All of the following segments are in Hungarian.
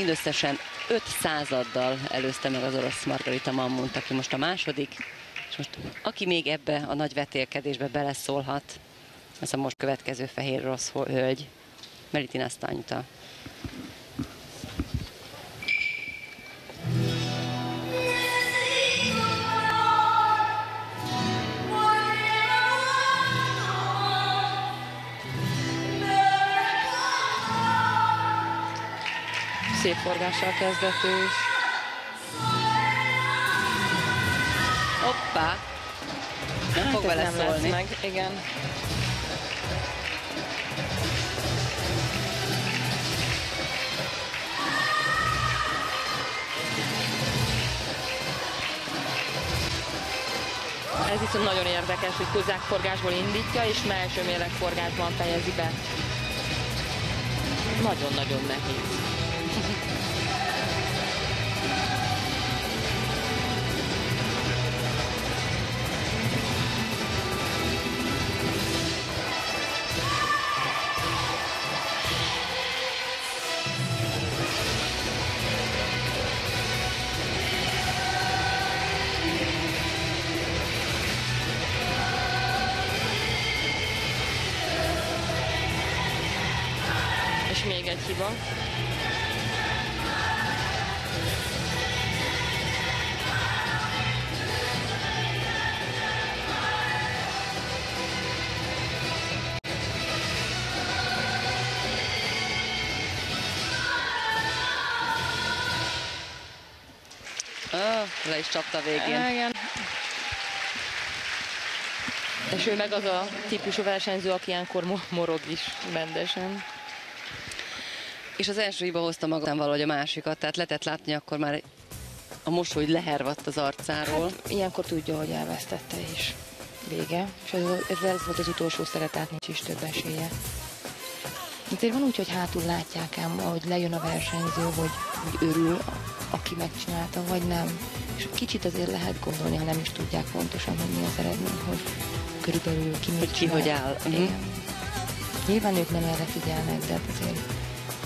Mindösszesen 5 századdal előzte meg az orosz Margarita Mammunt, aki most a második, és most aki még ebbe a nagy vetélkedésbe beleszólhat, ez a most következő fehér rossz hölgy, Meritina Stanyuta. Szép forgással kezdett ő is. Hoppá! Nem hát fog vele szólni. Meg. Igen. Ez viszont nagyon érdekes, hogy kuzákforgásból indítja, és melső mérlegforgásban fejezi be. Nagyon-nagyon nehéz. Még egy hiba. Oh, le is csapta végén. Igen. És ő meg az a típusú versenyző, aki ilyenkor morog is rendesen. És az első hiba hozta maga valahogy a másikat, tehát lehetett látni akkor már a mosoly lehervadt az arcáról. Hát, ilyenkor tudja, hogy elvesztette is. Vége. És ez, ez volt az utolsó szeretet, nincs is több esélye. Azért van úgy, hogy hátul látják ám, ahogy lejön a versenyző, hogy, hogy örül, aki megcsinálta, vagy nem. És kicsit azért lehet gondolni, ha nem is tudják pontosan, hogy mi az eredmény, hogy körülbelül ki hogy ki hogy áll. Igen. Uh-huh. Nyilván ők nem erre figyelnek, de hát azért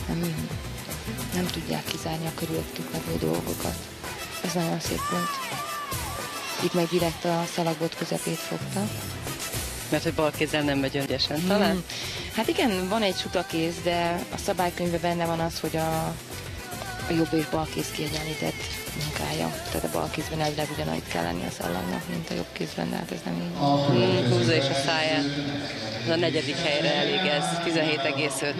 nem, nem tudják kizárni a körülöttük levő dolgokat. Ez nagyon szép volt. Itt meg direkt a szalagbot közepét fogta. Mert hogy bal kézzel nem megy talán? Hmm. Hát igen, van egy sutakéz, de a szabálykönyvben benne van az, hogy a, a jobb és bal kéz kiegyenlített munkája. Tehát a bal kézben elvileg ugyanannyit kell lenni a szallagnak, mint a jobb kézben, de hát ez nem így. Hmm, húzza és a száját. Ez a negyedik helyre elég ez, 17,5.